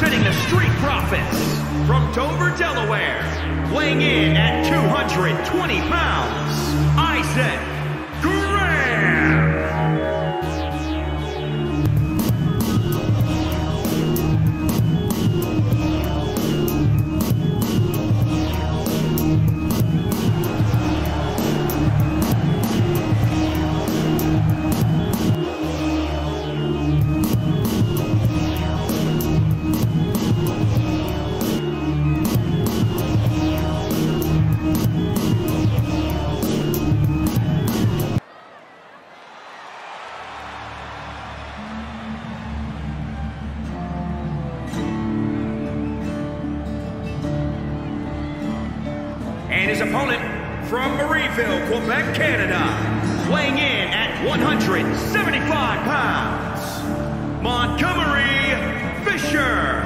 representing the Street Profits from Dover, Delaware, weighing in at 220 pounds, Isaac And his opponent from Marieville, Quebec, Canada, weighing in at 175 pounds, Montgomery Fisher.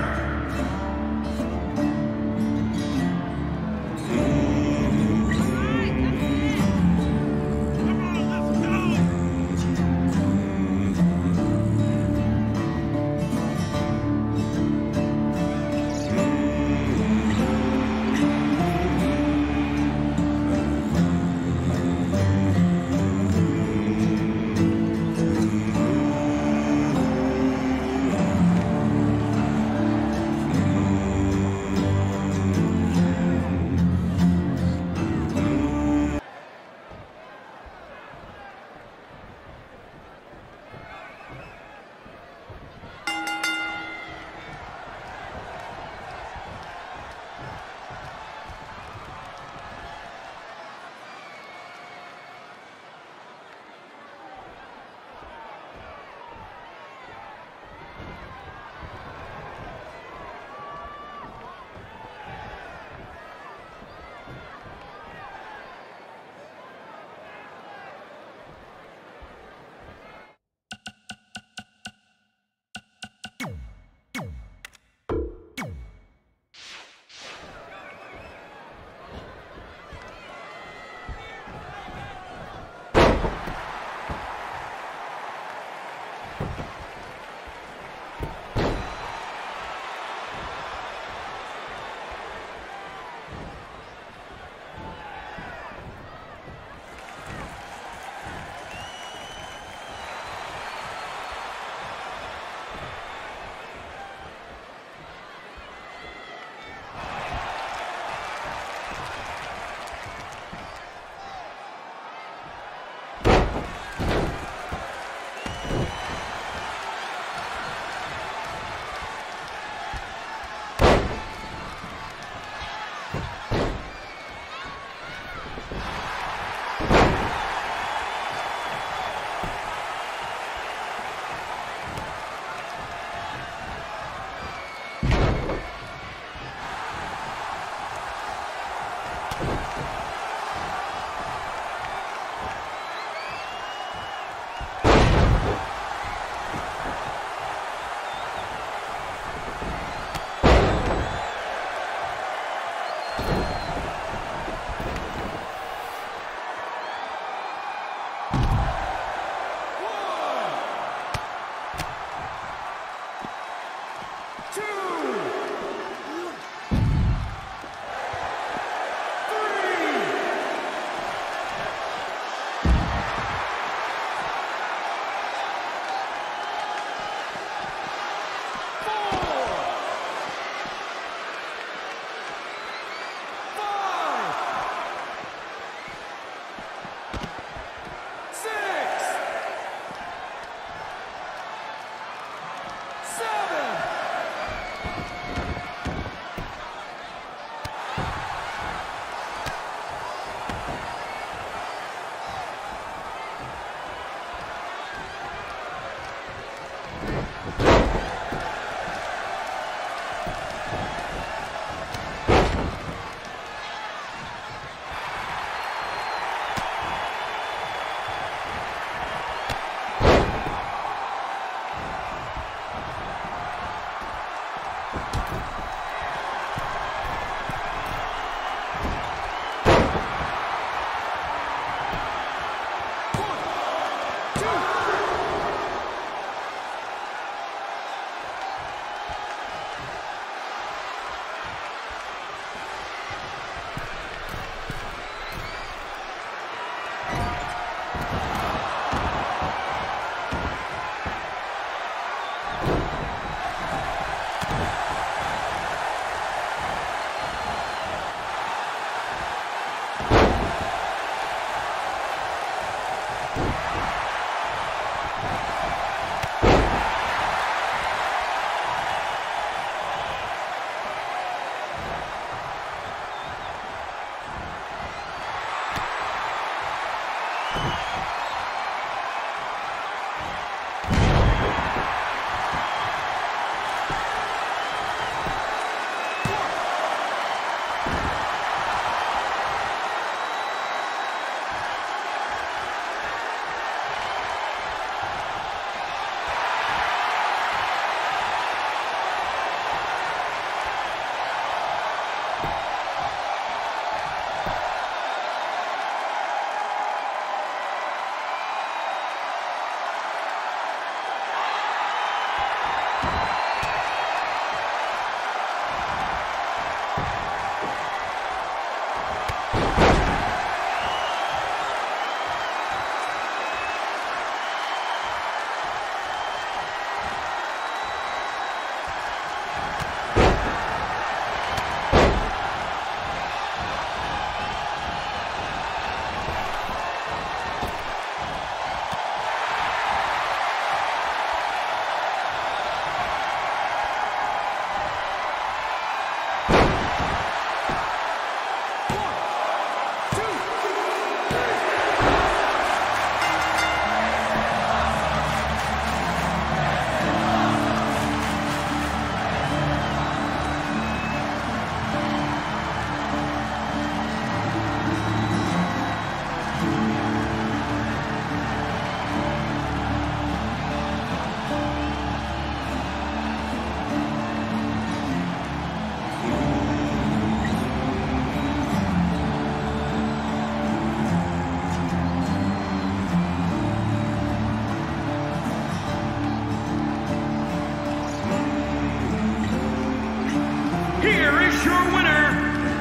Here is your winner,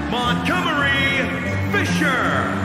Montgomery Fisher.